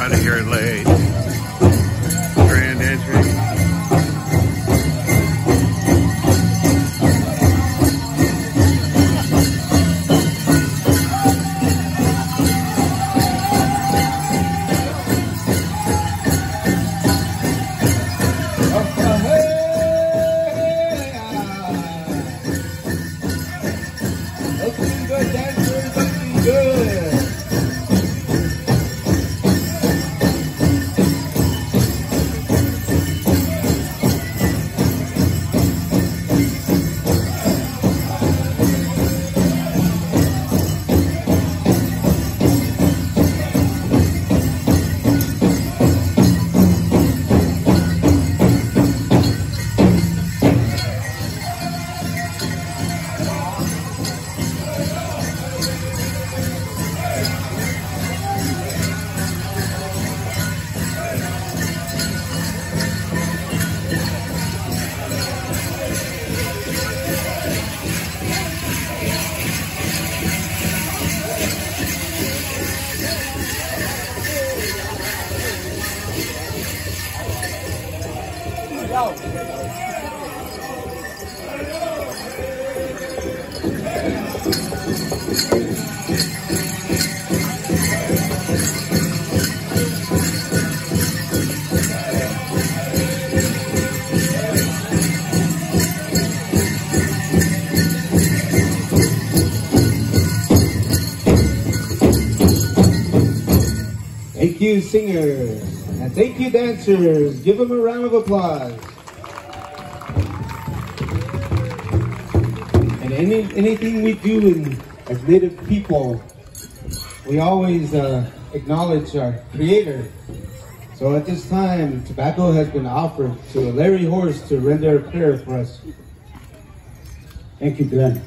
Out of here late. Thank you, singers. And thank you, dancers. Give them a round of applause. Any anything we do as Native people, we always uh, acknowledge our Creator. So at this time, tobacco has been offered to Larry Horse to render a prayer for us. Thank you, Glenn.